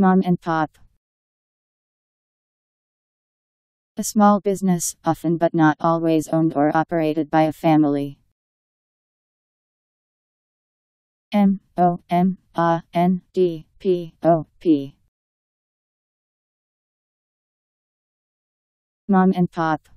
Mom and pop. A small business, often but not always owned or operated by a family. M O M A N D P O P. Mom and pop.